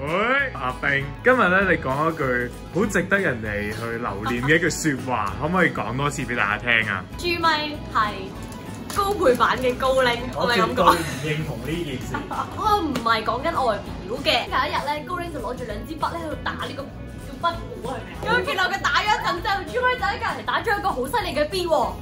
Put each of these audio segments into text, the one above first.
喂，阿冰，今日咧你講一句好值得人哋去留念嘅一句説話，可唔可以講多次俾大家聽啊？豬咪係高配版嘅高拎，我咪咁講。唔認同呢件事。我唔係講緊外表嘅。有一日咧，高拎就攞住兩支筆咧喺度打呢個叫筆弧係咪？咁見到佢打咗一陣之後，豬咪就喺隔離打咗一個好犀利嘅 B 喎。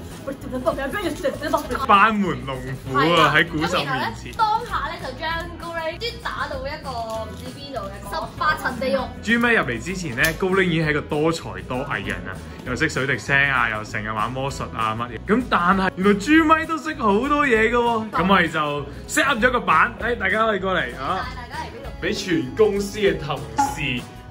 班門弄斧啊！喺古神咁然後咧面前，當下咧就將高拎啲打到一個唔知邊度嘅十八層地獄。豬咪入嚟之前咧，高拎已經係一個多才多藝人啊，又識水滴聲啊，又成日玩魔術啊乜嘢。咁但係原來豬咪都識好多嘢嘅喎。咁我哋就 set up 咗個版，誒大家可以過嚟啊！帶大家嚟邊度？俾全公司嘅同事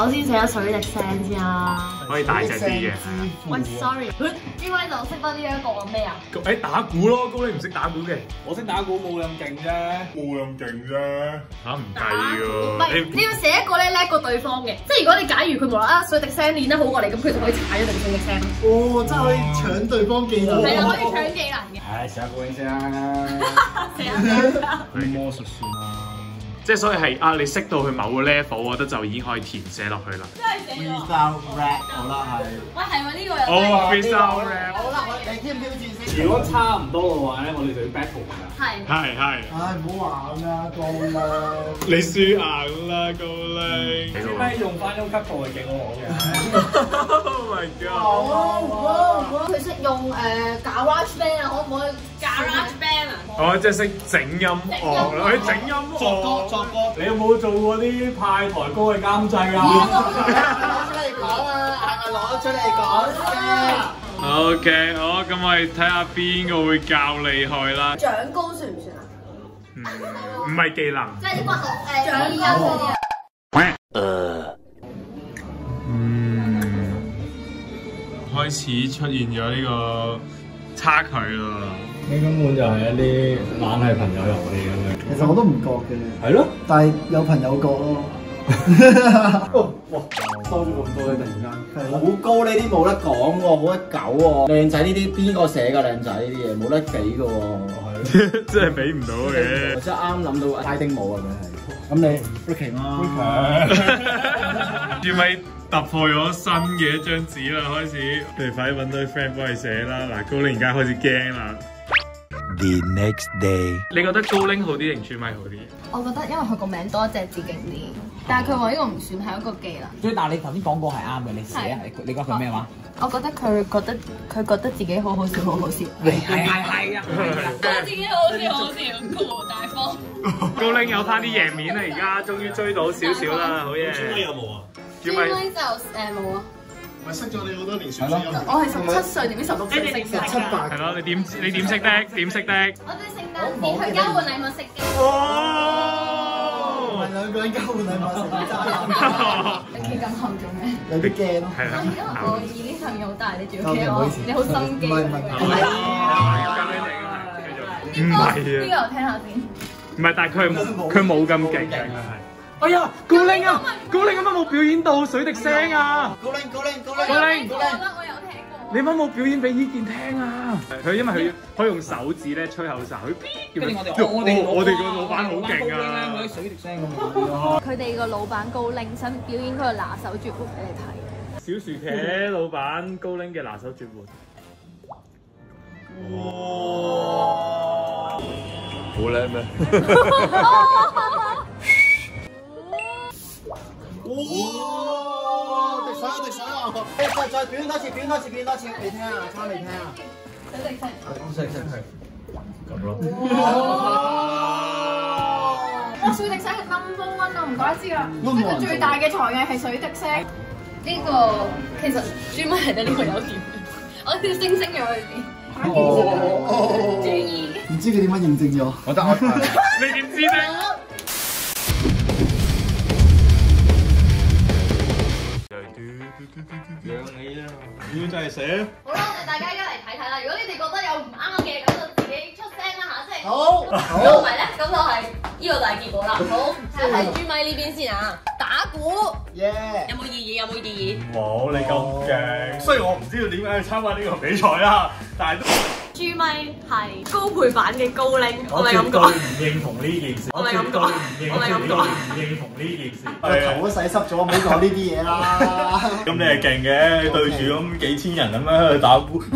首先寫咗水滴聲先啊。可以大隻啲嘅。喂，sorry，呢位就識得呢一個咩啊？誒打鼓咯，高你唔識打鼓嘅。我識打鼓冇咁勁啫。冇咁勁啫，嚇唔計唔喎。係，你要寫一個咧叻過對方嘅，即係如果你假如佢無啦啦水滴聲練得好過你，咁佢就可以踩咗定水滴聲。哦，真係可以搶對方技能。係啦，可以搶技能嘅。唉，試下高興先啦。寫啊！魔術算啦。即係所以係啊，你識到去某個 level，我覺得就已經可以填寫落去啦。真係寫咗。freestyle rap 好啦係。喂，係喎，呢個又哦真係。，freestyle rap，好啦，我你挑唔挑戰先？如果差唔多嘅話咧，我哋就要 battle 㗎啦。係。係係，唉，唔好玩啦，高啦。你輸硬啦，高拎。豬咪用翻優級步係勁過我嘅。Oh my god！好好好。佢識用誒 Garage Band 啊，可唔可以？Garage Band 啊。我即係識整音樂啦，去整音樂。作歌作歌。你有冇做過啲派台歌嘅監製啊？攞出嚟講啊，係咪攞出嚟講先？OK，好，咁我哋睇下邊個會較厲害啦。長高算唔算啊？嗯，唔係技能。即係啲骨誒長音嗰啲啊。嗯，開始出現咗呢個差距啦。你根本就係一啲懶係朋友遊戲咁樣。其實我都唔覺嘅，係咯。但係有朋友覺咯。哦，哇，收咗咁多嘅，突然間。係好高呢啲冇得講喎，好得狗喎。靚仔呢啲邊個寫㗎？靚仔呢啲嘢冇得比㗎喎。真係俾唔到我嘅。真係啱諗到拉丁舞啊，佢係。咁你 breaking 啦。要咪突破咗新嘅一張紙啦，開始。你哋快啲揾到啲 friend 幫你寫啦。嗱，高拎而家開始驚啦。The next day. 你覺得高拎好啲定豬咪好啲？我覺得因為佢個名多隻字勁啲，但係佢話呢個唔算係一個技能。所以但係你頭先講過係啱嘅，你寫啊，你你覺得佢咩話？我覺得佢覺得佢覺得自己好好笑，好好笑。係係係啊！覺得自己好笑，好笑，高大方。高拎有翻啲贏面啦，而家終於追到少少啦，好嘢。豬咪有冇啊？豬咪豬咪就誒冇啊！咪識咗你好多年算先有。我係十七歲定唔知十六歲識嘅。七八係咯，你點你點識的？點識的？我哋聖誕節去交換禮物識嘅。唔哦係兩個人交換禮物成個渣男，你企咁後做咩？有啲驚咯。係啦。因為我耳機上面好大，你仲要企我，你好心機。唔係唔係唔係呢個啊，我聽下先。唔係，但係佢冇佢冇咁勁嘅，佢係。哎呀，高拎啊，高拎咁解冇表演到水滴聲啊！高拎高拎高拎高拎我覺得我有聽過。你乜冇表演俾依健聽啊？佢因為佢可以用手指咧吹口哨，佢跟住我哋我哋我哋個老闆好勁啊！嗰啲水滴聲咁。佢哋個老闆高拎想表演佢個拿手絕活俾你睇。小薯茄老闆高拎嘅拿手絕活。哇好叻咩？哇！滴水滴水啊！再再表演多次，表多次，表演多次，你聽啊，差你聽啊？水滴聲。識識識。哇！水滴聲係 number one 啊，唔怪得知啦。呢个最大嘅才藝係水滴聲。呢個其實專門係得呢個有點，我叫星星入去邊。哦注意。唔知佢點解認證咗？我得我。你點知咧？養你啊！要真係寫。好啦，我哋大家而家嚟睇睇啦。如果你哋覺得有唔啱嘅，咁就自己出聲啦嚇，即係。好，如果唔係咧，咁就係呢個就係結果啦。好，睇一睇豬咪呢邊先啊。打鼓耶！有冇意義？有冇意義？冇你咁勁，雖然我唔知道點解去參加呢個比賽啦，但係都豬咪係高配版嘅高領，我咪咁絕對講。唔認同呢件事，我咪咁講絕對唔認我咪咁講唔認同呢件事。個頭都洗濕咗，唔好講呢啲嘢啦。咁你係勁嘅，你對住咁幾千人咁樣去打鼓，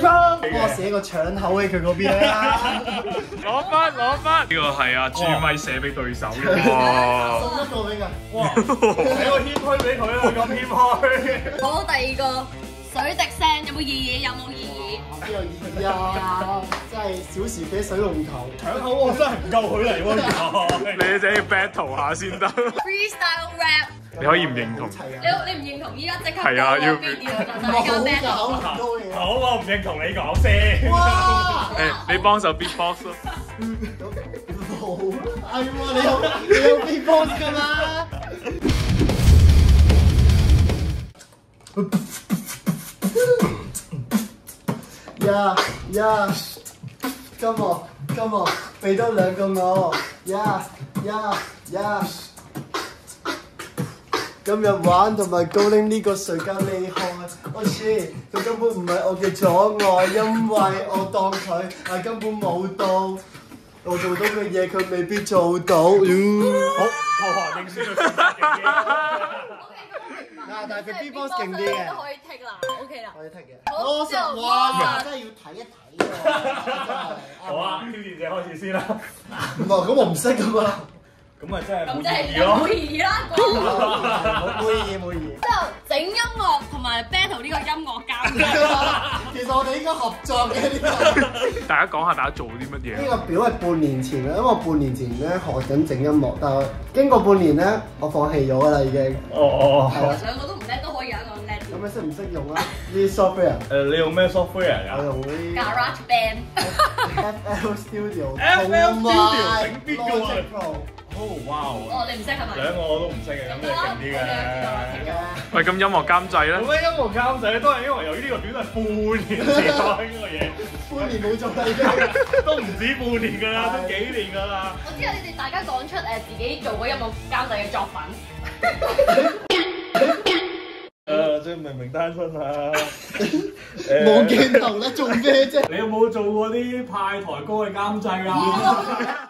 幫我寫個搶口喺佢嗰邊啦。攞翻攞翻，呢個係阿豬咪寫俾對手嘅。哇！送一個俾佢。哇！俾個謙虛俾佢啦，咁謙虛。好，第二個水滴聲有冇意義？有冇意義？邊有意義啊？真係小時俾水龍頭。搶口我真係唔夠佢嚟喎，你哋要 battle 下先得。Freestyle rap，你可以唔認同。你啊！你唔認同依家即刻係啊要大家 battle。好，我唔認同你講先。哇！誒，你幫手 beatbox 咯。好，係喎，你有你有 B box 㗎嘛？呀呀，come on come on，俾多兩個我，呀呀呀！今日玩同埋高拎呢個誰更厲害？我知佢根本唔係我嘅阻礙，因為我當佢係根本冇到。我做到嘅嘢佢未必做到。好，投降認輸咗先嘅。啊！但係佢 B box 勁啲嘅都，可以剔啦，OK 啦。可以剔嘅。我好之後實哇真係要睇一睇喎，好啊，挑戰者開始先啦。唔係，咁我唔識噶嘛。咁啊真係冇咁即義咯冇。意義啦，冇意義，冇意義。之後整音樂同埋 battle 呢個音樂監製。其實我哋應該合作嘅呢個。大家講下大家做啲乜嘢呢？個表係半年前嘅，因為我半年前咧學緊整音樂，但係經過半年咧，我放棄咗㗎啦已經。哦哦係啊，兩個都唔叻，都可以有一個叻。咁你識唔識用啊？呢啲 software 誒，你用咩 software 我？用呢啲 Garage Band。FL Studio FL 同埋 Studio 整邊個啊 Logic Pro。哦，哇！哦，你唔識係咪？兩個我都唔識嘅，咁你勁啲嘅。喂，咁音樂監製咧咁？咧音樂監製都係因為由於呢個表都係半年前開呢個嘢，半年冇做啦已經。都唔止半年㗎啦，都幾年㗎啦。我知道你哋大家講出誒自己做過音樂監製嘅作品。誒，即係明明單身啊！冇鏡頭啦，做咩啫？你有冇做過啲派台歌嘅監製啊？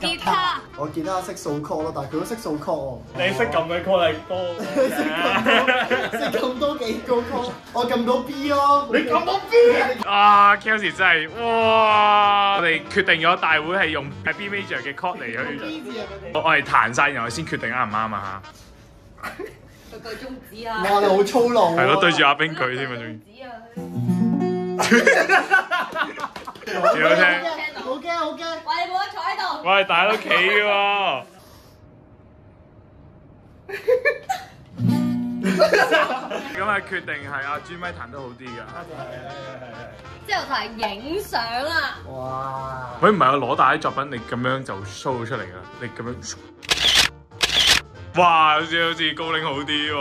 吉他。我吉他識數 call 咯，但係佢都識數 call 喎。你識撳嘅 call 係多嘅。識咁多幾個 call，我撳到 B 咯。你撳到 B 啊，Kelsey 真係哇！我哋決定咗大會係用 B major 嘅 chord 嚟去！我我係彈晒，然後先決定啱唔啱啊佢舉中指啊！哇！你好粗魯嚇！喎。係咯，對住阿冰佢添啊，仲中指啊！要 幾好聽。好驚好驚！喂，你冇得坐喺度。喂，大家都企嘅喎。咁啊，決定係阿朱咪彈得好啲㗎。之後就係影相啦。哇！喂，唔係我攞大啲作品，你咁樣就 show 出嚟㗎啦。你咁樣，哇！好似好似高領好啲喎。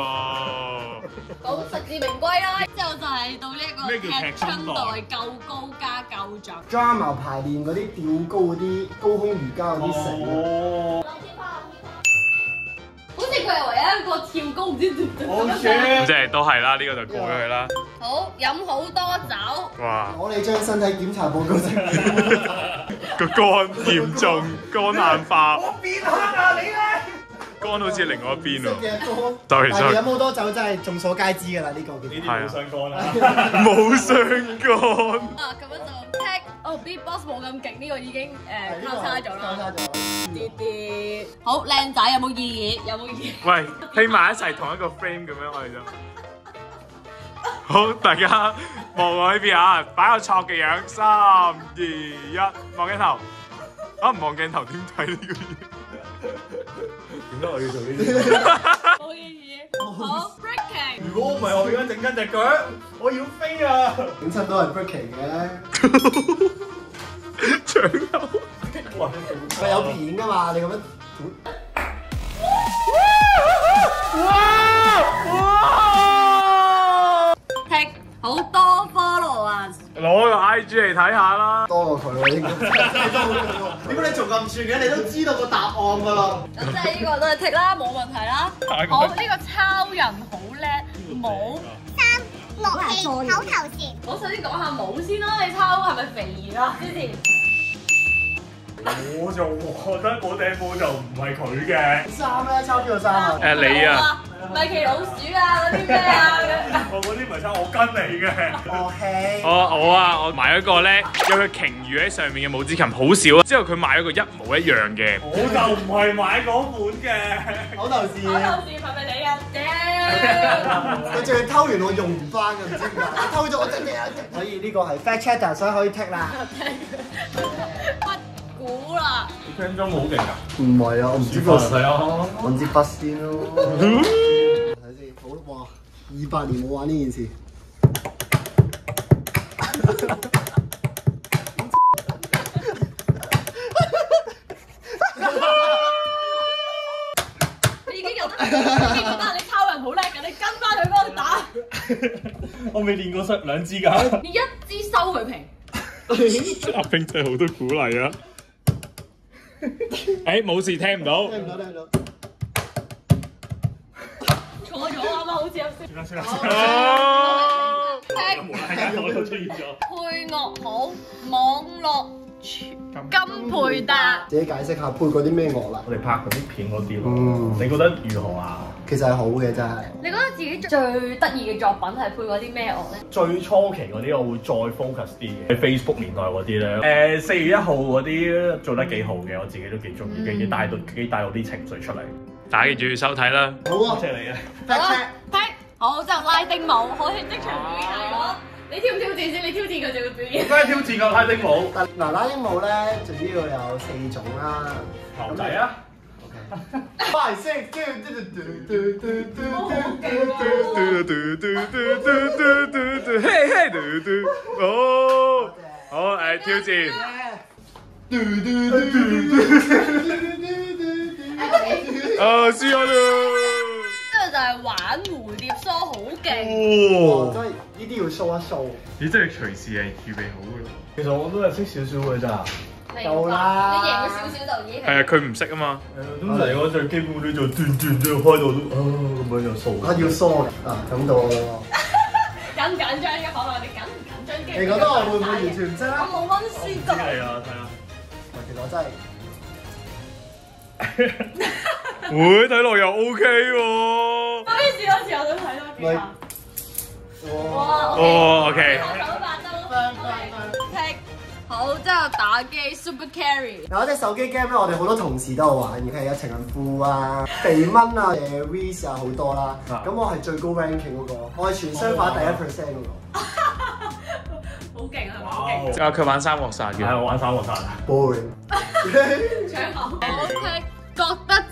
好實至名歸啦。就係到呢一個咩叫踢踢春袋春袋夠高加夠着。drama 排練嗰啲吊高嗰啲高空瑜伽嗰啲成好似佢係唯一一個跳高唔知點 即。係都係啦，呢個就過咗去啦。好飲好多酒。哇！我哋將身體檢查報告先。個肝嚴重，肝硬化，我變黑啊你咧！肝好似另外一邊喎。但飲好多酒真係眾所皆知㗎啦，呢個呢叫啲冇相干啦。冇相干。啊，咁樣就踢。哦，beatbox 冇咁勁，呢個已經誒交叉咗交叉啦。咗。啲啲。好靚仔，有冇意義？有冇意義？喂，拼埋一齊同一個 frame 咁樣，我哋就 好。大家望我呢邊啊，擺個錯嘅樣，三二一，望鏡頭。啊，唔望鏡頭點睇呢個嘢？點解我要做呢啲？冇意義。好，breaking。如果唔係我而家整親隻腳，我要飛啊！本身都係 breaking 嘅，長頭。哇！佢有片噶嘛？你咁樣踢好多 follow 啊！攞個 IG 嚟睇下啦。佢喎，應該睇多過佢喎。點解你做咁串嘅？你都知道個答案㗎啦。咁即係呢個都係踢啦，冇問題啦。好，呢個抄人好叻，冇。樂器口頭禪，我首先講下冇先啦，你抄係咪肥兒啊？之前我就覺得嗰頂帽就唔係佢嘅，衫咧，抄邊個衫啊？誒你啊，米奇老鼠啊，嗰啲咩啊？我嗰啲唔係差我跟你嘅。樂器。我我啊，我買咗個咧有佢鯨魚喺上面嘅拇指琴，好少啊。之後佢買咗個一模一樣嘅。我就唔係買嗰款嘅。口頭我禪。頭視係咪你啊？屌！佢仲要偷完我用唔翻嘅，唔知點解。偷咗我真係啊！所以呢個係 fact checker，所以可以剔啦。不估啦，聽咗好勁㗎，唔係啊，我唔知個係啊。揾支筆先咯。好哇！二百年冇玩呢件事。你已經有得，已經覺得你抄人好叻嘅，你跟翻佢幫我打，我未練過失兩支㗎。你一支收佢平。阿冰真係好多鼓勵啊！誒冇事聽唔到。聽唔到，聽唔到。啱啱好似有識。算啦算啦。哦。配樂好，網絡金配搭。自己解釋下配過啲咩樂啦。我哋拍嗰啲片嗰啲咯，嗯你覺得如何啊？其實係好嘅，真係。你覺得自己最得意嘅作品係配過啲咩樂咧？最初期嗰啲我會再 focus 啲嘅，喺 Facebook 年代嗰啲咧，誒四月一號嗰啲做得幾好嘅，我自己都幾中意，嘅幾帶到幾帶到啲情緒出嚟。大家記住收睇啦。好啊多謝你啊好好就拉丁舞，好似即場表演嚟咯。你挑唔挑戰先？你挑戰佢就會表演。梗係挑戰個拉丁舞，嗱，拉丁舞咧，主要有四種啦。牛仔啊！Five six two two two two two 嘿嘿嘟嘟，哦，好誒挑戰。啊，輸咗啦！呢個就係玩蝴蝶梳，好勁。哦，哦，真係呢啲要 show 一 show。你真係隨時係預備好嘅。其實我都係識少少嘅咋。夠啦你贏咗少少就已經係。係啊，佢唔識啊嘛。咁嚟我最基本嗰啲就斷斷斷開到都啊咁樣就掃。啊，要嘅啊，咁到我咯。緊唔緊張嘅可能你緊唔緊張嘅？你覺得我會唔會完全唔識啊？我冇温書知㗎。係啊，睇下。其實我真係 會睇落又 OK 喎。我啲試多次我都睇多幾下。哇！，OK 手法都 OK。好，之後打機 Super Carry。嗱，我隻手機 game 咧，我哋好多同事都有玩嘅，係有情人褲啊、鼻蚊啊、誒 Vs 啊好多啦。咁我係最高 ranking 嗰個，我係全相反第一 percent 嗰個。好勁啊！好勁。啊，佢玩三國殺嘅。係我玩三國殺。boring。搶口。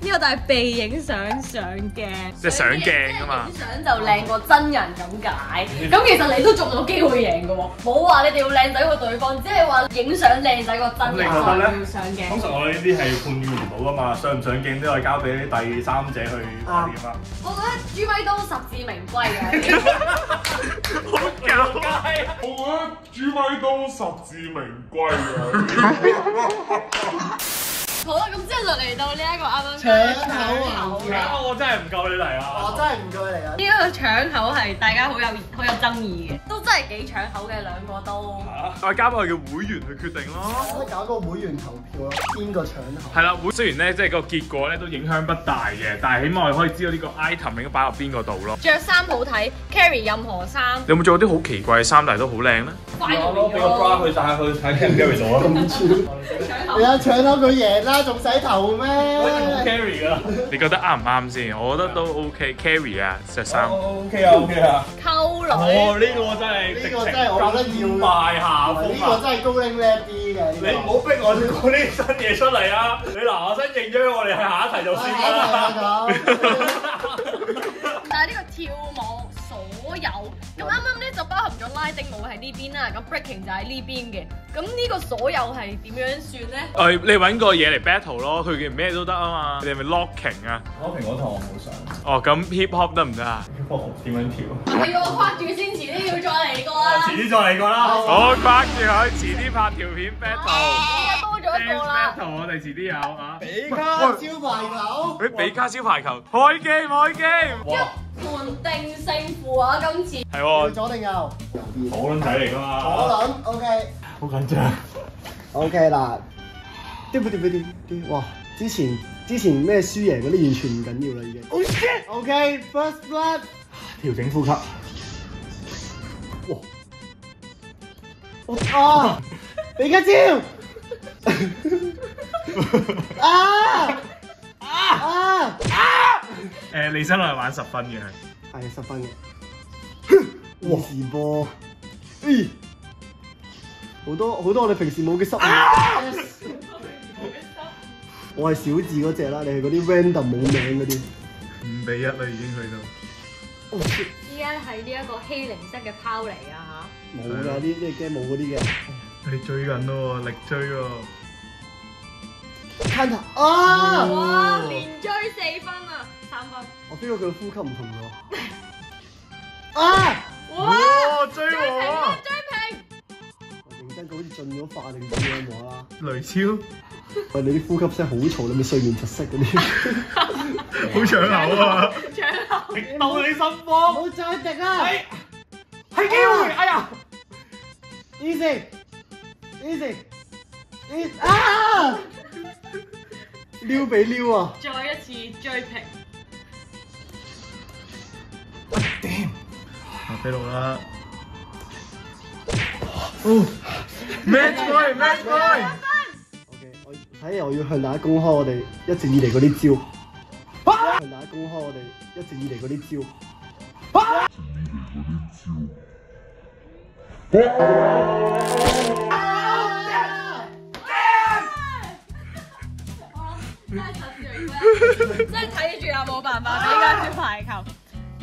喎。呢個就係被影相上鏡，即係上鏡啊嘛影相就靚過真人咁解。咁其實你都仲有機會贏嘅喎，冇話你哋要靚仔過對方，只係話影相靚仔過真人咁你覺得咧要上鏡。通常我哋呢啲係判斷唔到噶嘛，上唔上鏡都係交俾第三者去判斷嘛。我覺得朱咪都實至名歸嘅。好搞係啊！我覺得朱米都實至名歸啊！好啦，咁之後就嚟到呢一個啱啱搶口口而家我真係唔夠你嚟啊！我真係唔夠你嚟啊！呢一個搶口係大家好有好有爭議嘅，都真係幾搶口嘅兩個都。我交俾我嘅會員去決定咯。我搞個會員投票咯，邊個搶口？係啦，會雖然咧即係個結果咧都影響不大嘅，但係起碼我哋可以知道呢個 item 應該擺落邊個度咯。着衫好睇，carry 任何衫，你有冇做過啲好奇怪嘅衫，但係都好靚咧？快我攞俾個 bra 去晒去睇 Cam Gary 做啊！咁串，搶口你。有搶到佢贏啦，仲洗頭咩？我一定冇 carry 噶啦。你覺得啱唔啱先？我覺得都 OK。Carry 啊，石生。O K 啊 O K 啊！溝女，哦，呢個真係呢個真係我覺得要賣下呢！個真係高拎叻啲嘅。嘅。你唔好逼我講啲新嘢出嚟啊！你嗱嗱聲認咗我哋係下一題就算啦。但係呢個跳舞所有咁啱啱咧就包含咗拉丁舞喺呢邊啦，咁 breaking 就喺呢邊嘅。咁呢個所有係點樣算咧？誒，你揾個嘢嚟 battle 咯，佢叫咩都得啊嘛。你係咪 locking 啊？？locking 嗰堂我冇上，哦，咁 hip hop 得唔得啊？hip hop？點樣跳？我框住先，遲啲要再嚟過啊！遲啲再嚟過啦。好，掛住佢，遲啲拍條片 battle。家多咗一個啦。battle 我哋遲啲有啊。比卡超排球，誒，比卡超排球，開 game 開 game。哇！判定勝負啊！今次係喎，左定右？右邊。左輪仔嚟㗎嘛。左輪，OK。好緊張。OK 嗱，啲啲啲啲，哇！之前之前咩輸贏嗰啲完全唔緊要啦，已經。Oh shit！OK，first blood。調整呼吸。哇啊！比卡超！啊！啊！誒，李生我係玩十分嘅，係十分嘅。哇！時波，咦？好多好多我哋平時冇嘅濕。我係小字嗰只啦，你係嗰啲 random 冇名嗰啲。五比一啦已經去到。依家係呢一個欺凌式嘅拋嚟啊冇㗎，呢呢 game 冇嗰啲嘅。你追緊咯喎，力追喎。Counter 嚇！啊！哇！連追四分啊，三分。我 feel 到佢呼吸唔同咗。啊！哇！追追平啊！我！追平！我認真，佢好似進咗化定點樣無啦啦。雷超，喂，你啲呼吸聲好嘈，你咪睡眠窒息嗰啲。好搶口啊！搶口。到你心慌。好再滴啊！係係機會。哎呀！Easy easy easy 啊！撩比撩啊！再一次追平。阿飛路啦。哦，match point，match point。OK，我睇嚟我要向大家公開我哋一直以嚟嗰啲招。向大家公開我哋一直以嚟嗰啲招。真係睇住啊，冇辦法，比卡超排球，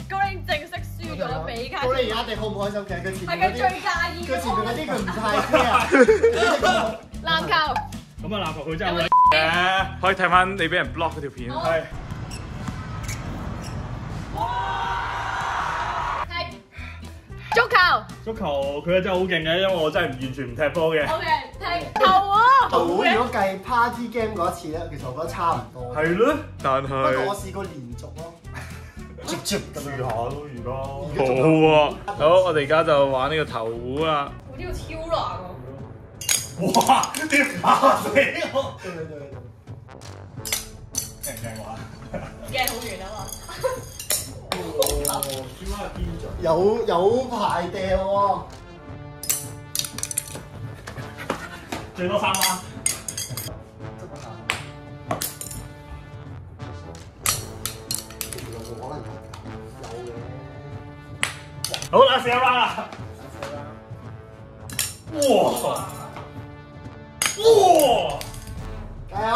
高領正式輸咗比卡超。咁你而家一定好唔開心嘅？佢前係佢最介意嘅佢前面嗰啲佢唔太 care。籃球。咁啊，籃球佢真係可以睇翻你俾人 block 嗰條片。好係。係足球。足球佢真係好勁嘅，因為我真係完全唔踢波嘅。OK，踢球啊！如果計 party game 嗰一次咧，其實我覺得差唔多。係咯，但不過我係試過連續咯，接接住。下咯，而家。好喎。好，我哋而家就玩呢個頭壺啦。呢個超難啊！哇！啲怕死我。對對對對。正唔正玩？驚好遠啊嘛！哦，點解係邊咗？有有排掉喎。最多三啦。好啦，四一 round 啦。哇！哇！加油！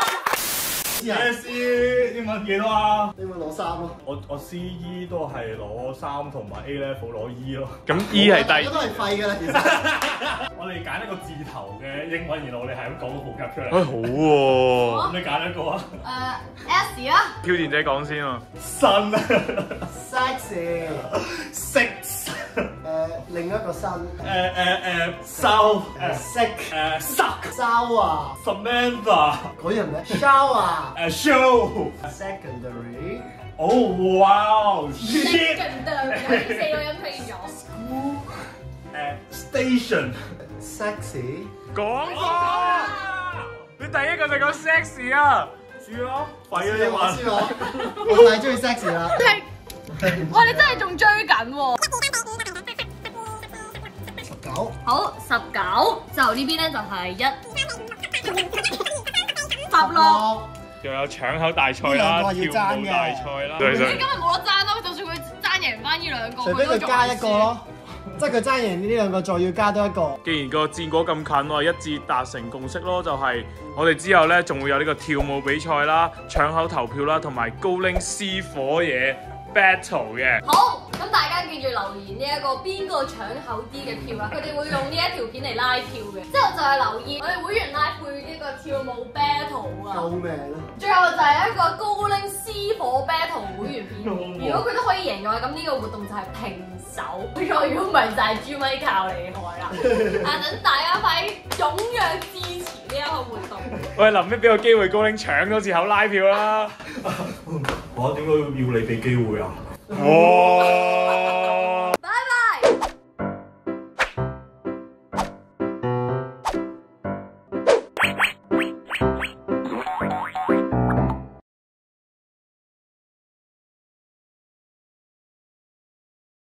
DSE 英文幾多啊？英文攞三咯。我我 CE 都係攞三同埋 A level 攞 E 咯。咁 E 係第大家都係廢㗎啦，其實。我哋揀一個字頭嘅英文，然後我哋係咁講個副級出嚟。哎。好喎，咁你揀一個啊？誒 S 啊，挑戰者講先啊。新 Sexy。另一個新。誒誒誒收誒 Sick。誒 suck Shower。Samantha 嗰人咩？Shower。誒 show Secondary。哦哇 shit 勁對，有呢四個人出現咗。Station。sexy，講過，你第一個就講 sexy 啊！輸咯，廢啊英我太中意 sexy 啦。哇！你真係仲追緊喎。好，十九就呢邊咧就係一十六。六，又有搶口大賽啦，要爭嘅跳舞大賽啦。你今日冇得爭咯，就算佢爭贏翻呢兩個，除非佢加一個咯，即係佢爭贏呢兩個，再要加多一個。既然個戰果咁近，我哋一致達成共識咯，就係、我哋之後咧，仲會有呢個跳舞比賽啦、搶口投票啦，同埋高拎私火嘢 battle 嘅。好，咁大家記住留言呢一個邊個搶口啲嘅票啊，佢哋會用呢一條片嚟拉票嘅。之後就係留意我哋會員拉配呢個跳舞 battle 啊救。命啦！最後就係一個高拎私火 battle 會員片。如果佢都可以贏嘅話，咁呢個活動就係平手。如果唔係就係豬咪靠厲害啦。啊，等大家快啲踴躍支持呢一個活動。喂，臨尾俾個機會高拎搶多次口拉票啦！我點解要你俾機會啊？哇！